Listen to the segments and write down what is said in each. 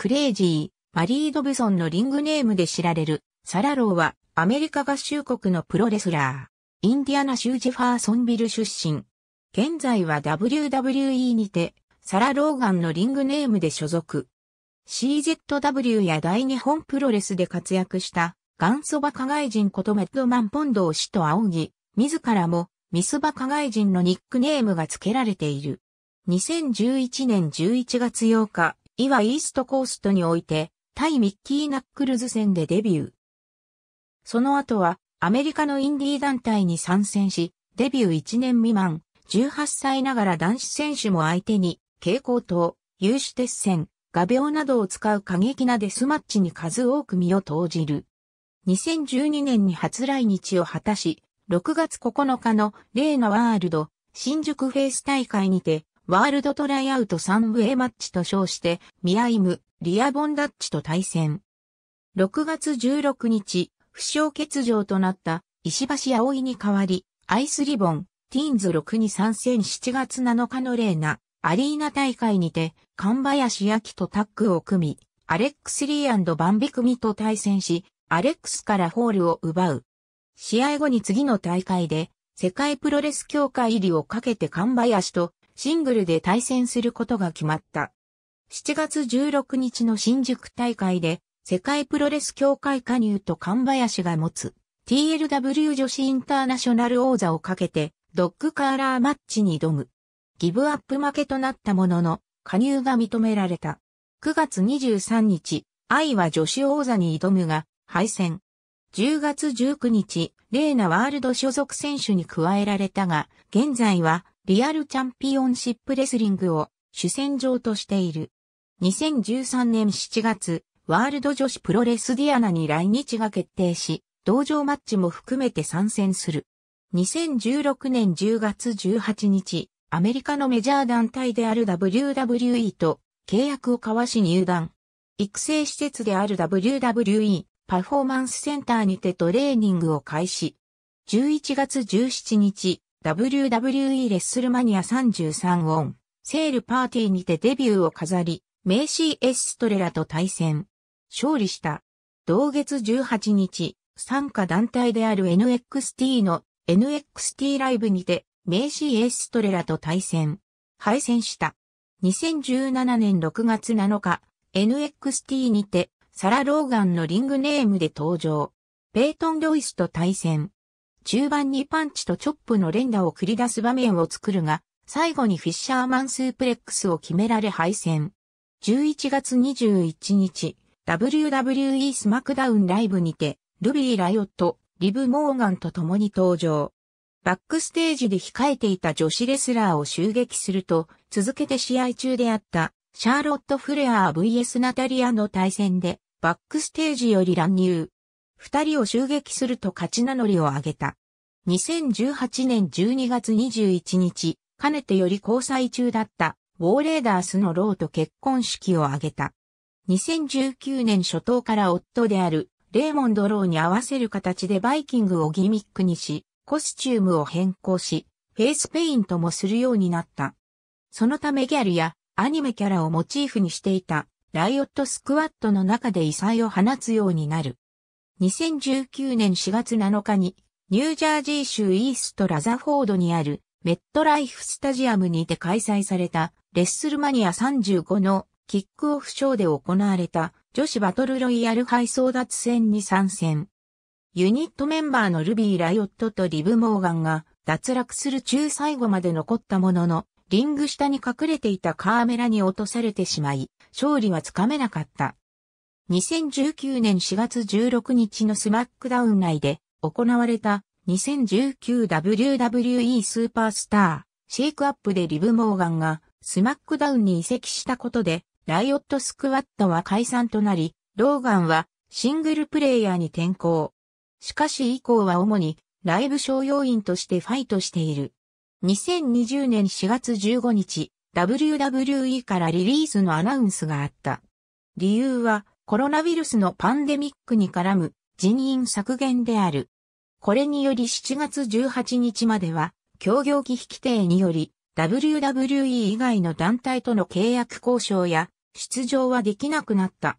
クレイジー、マリー・ドブソンのリングネームで知られる、サラローはアメリカ合衆国のプロレスラー、インディアナ州ジェファーソンビル出身。現在は WWE にて、サラ・ローガンのリングネームで所属。CZW や大日本プロレスで活躍した元祖バカ外人ことマッドマン・ポンドを師と仰ぎ、自らもミスバカ外人のニックネームが付けられている。2011年11月8日、イワイーストコーストにおいて、対ミッキーナックルズ戦でデビュー。その後は、アメリカのインディー団体に参戦し、デビュー1年未満、18歳ながら男子選手も相手に、蛍光灯、有刺鉄線、画鋲などを使う過激なデスマッチに数多く身を投じる。2012年に初来日を果たし、6月9日の REINA ワールド新宿 FACE 大会にてワールドトライアウト3ウェイマッチと称して、ミアイム、リア・ボン・ダッチと対戦。6月16日、負傷欠場となった石橋葵に代わり、アイスリボン、ティーンズ6に参戦7月7日の REINA、アリーナ大会にて、神林明とタッグを組み、アレックス・リー、バンビ組と対戦し、アレックスからホールを奪う。試合後に次の大会で、世界プロレス協会入りをかけて神林とシングルで対戦することが決まった。7月16日の新宿大会で世界プロレス協会加入と神林が持つ TLW 女子インターナショナル王座をかけてドッグカーラーマッチに挑む。ギブアップ負けとなったものの加入が認められた。9月23日、愛は女子王座に挑むが敗戦。10月19日、レーナワールド所属選手に加えられたが、現在はリアルチャンピオンシップレスリングを主戦場としている。2013年7月、ワールド女子プロレスディアナに来日が決定し、同場マッチも含めて参戦する。2016年10月18日、アメリカのメジャー団体である WWE と契約を交わし入団。育成施設である WWE パフォーマンスセンターにてトレーニングを開始。11月17日、WWE レッスルマニア33 On Sale Party にてデビューを飾り、メイシー・エストレラと対戦。勝利した。同月18日、傘下団体である NXT の NXT ライブにて、メイシー・エストレラと対戦。敗戦した。2017年6月7日、NXT にて、サラ・ローガンのリングネームで登場。ペイトン・ロイスと対戦。中盤にパンチとチョップの連打を繰り出す場面を作るが、最後にフィッシャーマンスープレックスを決められ敗戦。11月21日、WWE スマックダウンライブにて、ルビー・ライオット、リブ・モーガンと共に登場。バックステージで控えていた女子レスラーを襲撃すると、続けて試合中であったシャーロット・フレアー VS ナタリアの対戦で、バックステージより乱入。二人を襲撃すると勝ち名乗りを上げた。2018年12月21日、かねてより交際中だった War Raiders のローと結婚式を挙げた。2019年初頭から夫であるレーモンド・ローに合わせる形でバイキングをギミックにし、コスチュームを変更し、フェイスペイントもするようになった。そのためギャルやアニメキャラをモチーフにしていたライオットスクワッドの中で異彩を放つようになる。2019年4月7日に、ニュージャージー州イーストラザフォードにあるメットライフスタジアムにて開催されたレッスルマニア35のキックオフショーで行われた女子バトルロイヤル杯争奪戦に参戦。ユニットメンバーのルビー・ライオットとリブ・モーガンが脱落する中最後まで残ったものの、リング下に隠れていたカーメラに落とされてしまい、勝利はつかめなかった。2019年4月16日のスマックダウン内で行われた 2019WWE スーパースターシェイクアップでリブ・モーガンがスマックダウンに移籍したことでライオットスクワッドは解散となり、ローガンはシングルプレイヤーに転向。しかし以降は主にライブショー要員としてファイトしている。2020年4月15日、WWE からリリースのアナウンスがあった。理由は、コロナウイルスのパンデミックに絡む人員削減である。これにより7月18日までは、協業機引定により、WWE 以外の団体との契約交渉や出場はできなくなった。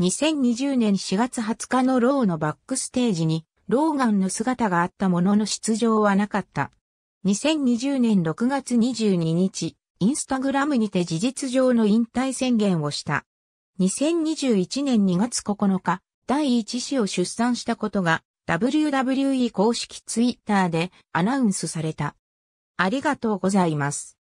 2020年4月20日のローのバックステージに、ローガンの姿があったものの出場はなかった。2020年6月22日、インスタグラムにて事実上の引退宣言をした。2021年2月9日、第1子を出産したことが WWE 公式ツイッターでアナウンスされた。ありがとうございます。